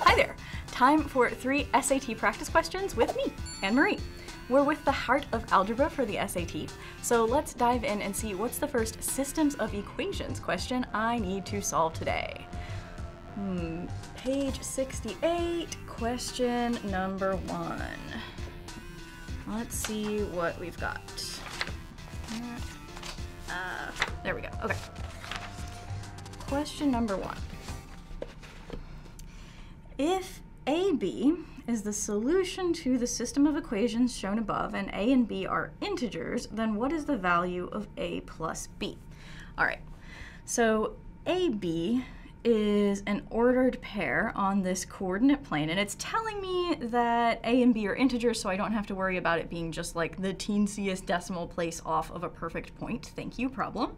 Hi there! Time for three SAT practice questions with me, Anne Marie. We're with the heart of algebra for the SAT, so let's dive in and see what's the first systems of equations question I need to solve today. Hmm, page 68, question number one. Let's see what we've got. Uh, there we go, okay. Question number one. If AB is the solution to the system of equations shown above and A and B are integers, then what is the value of A plus B? All right, so AB is an ordered pair on this coordinate plane, and it's telling me that a and b are integers, so I don't have to worry about it being just like the teensiest decimal place off of a perfect point. Thank you, problem.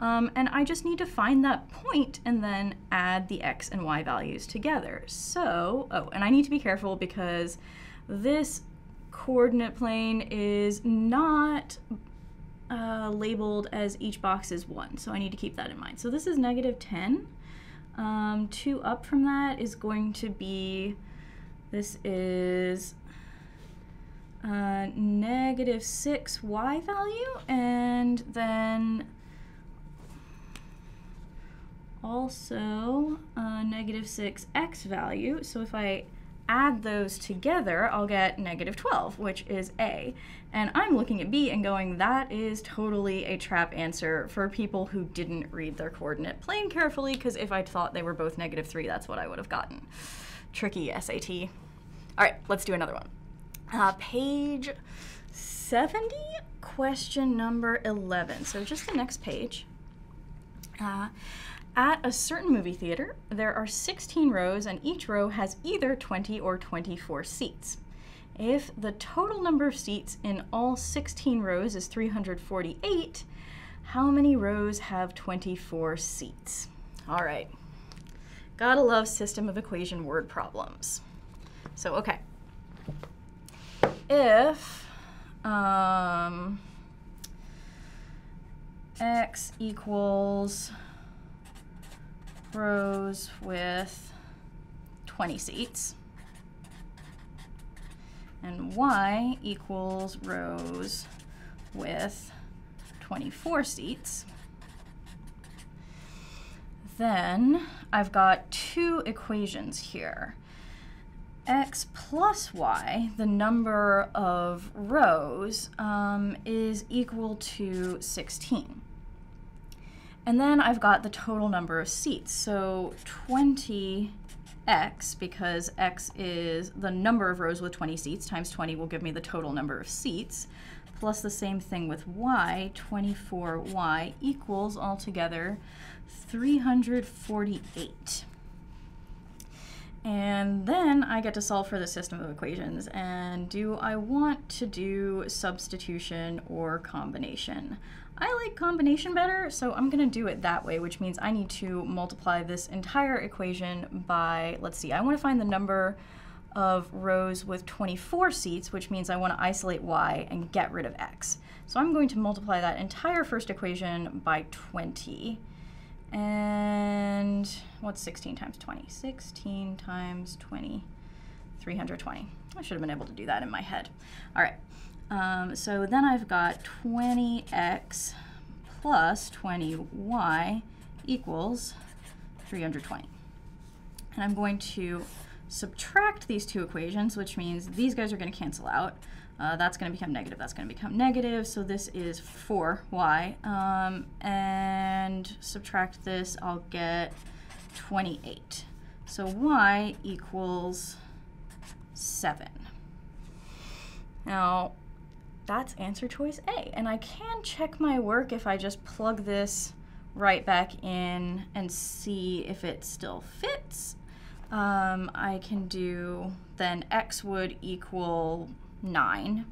Um, and I just need to find that point and then add the x and y values together. So, oh, and I need to be careful because this coordinate plane is not uh, labeled as each box is 1, so I need to keep that in mind. So this is negative 10. Um, 2 up from that is going to be, this is uh, negative 6 y value, and then also a negative 6x value. So if I add those together, I'll get negative 12, which is A. And I'm looking at B and going, that is totally a trap answer for people who didn't read their coordinate plane carefully, because if I'd thought they were both negative 3, that's what I would have gotten. Tricky SAT. All right, let's do another one. Uh, page 70, question number 11. So just the next page. Uh, at a certain movie theater, there are 16 rows and each row has either 20 or 24 seats. If the total number of seats in all 16 rows is 348, how many rows have 24 seats? All right. Gotta love system of equation word problems. So, okay. If um, x equals rows with 20 seats. And y equals rows with 24 seats. Then I've got two equations here. x plus y, the number of rows, um, is equal to 16. And then I've got the total number of seats. So 20x, because x is the number of rows with 20 seats, times 20 will give me the total number of seats, plus the same thing with y, 24y equals altogether 348. And then I get to solve for the system of equations. And do I want to do substitution or combination? I like combination better, so I'm gonna do it that way, which means I need to multiply this entire equation by, let's see, I wanna find the number of rows with 24 seats, which means I wanna isolate y and get rid of x. So I'm going to multiply that entire first equation by 20. And what's 16 times 20? 16 times 20, 320. I should have been able to do that in my head. All right, um, so then I've got 20x plus 20y equals 320. And I'm going to subtract these two equations, which means these guys are going to cancel out. Uh, that's going to become negative. That's going to become negative. So this is 4y. Um, and subtract this, I'll get 28. So y equals 7. Now, that's answer choice A. And I can check my work if I just plug this right back in and see if it still fits. Um, I can do, then x would equal 9.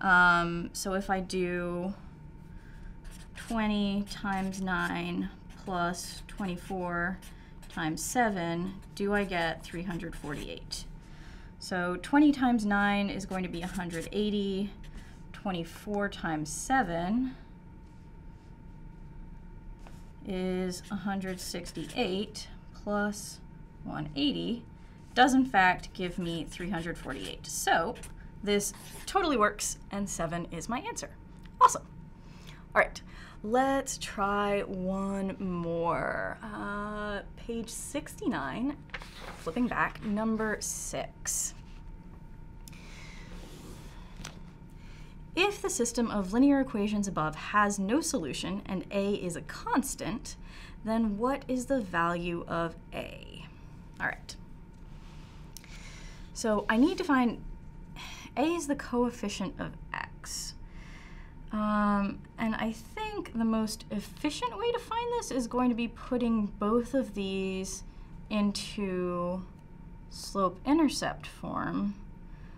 Um, so if I do 20 times 9 plus 24 times 7, do I get 348? So 20 times 9 is going to be 180. 24 times 7 is 168 plus 180 does in fact give me 348. So this totally works and 7 is my answer. Awesome. All right, let's try one more. Uh, page 69, flipping back, number 6. If the system of linear equations above has no solution and a is a constant, then what is the value of a? All right. So I need to find a is the coefficient of x. Um, and I think the most efficient way to find this is going to be putting both of these into slope-intercept form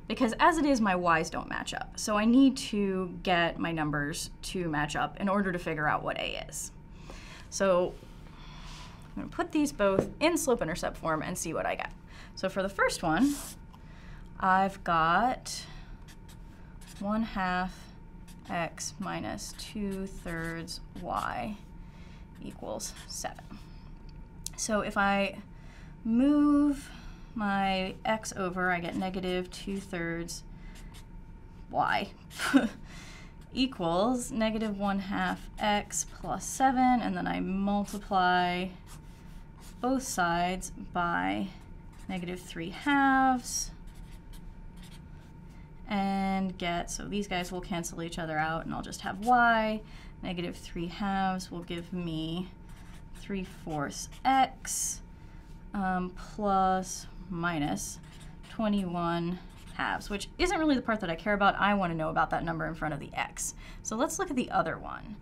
because as it is, my y's don't match up. So I need to get my numbers to match up in order to figure out what a is. So I'm to put these both in slope-intercept form and see what I get. So for the first one, I've got 1 half x minus 2 thirds y equals 7. So if I move my x over, I get negative 2 thirds y equals negative 1 half x plus 7, and then I multiply both sides by negative 3 halves and get, so these guys will cancel each other out and I'll just have y. Negative 3 halves will give me 3 fourths x um, plus minus 21 halves, which isn't really the part that I care about. I want to know about that number in front of the x. So let's look at the other one.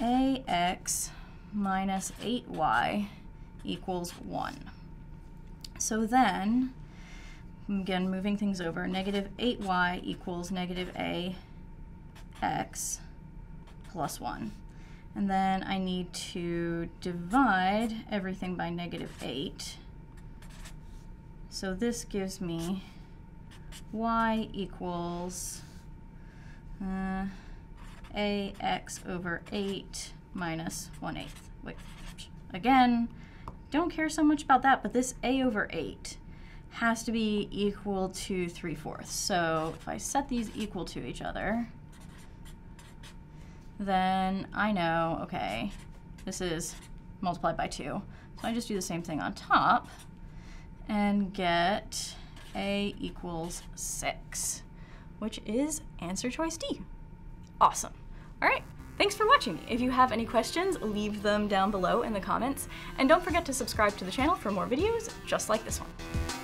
ax minus 8y equals 1. So then, again, moving things over, negative 8y equals negative a x plus 1. And then I need to divide everything by negative 8. So this gives me y equals uh, ax over 8 minus 1 eighth. Wait, again, don't care so much about that, but this a over 8 has to be equal to 3 fourths. So if I set these equal to each other, then I know, okay, this is multiplied by 2. So I just do the same thing on top and get a equals 6, which is answer choice D. Awesome. All right, thanks for watching. If you have any questions, leave them down below in the comments. And don't forget to subscribe to the channel for more videos just like this one.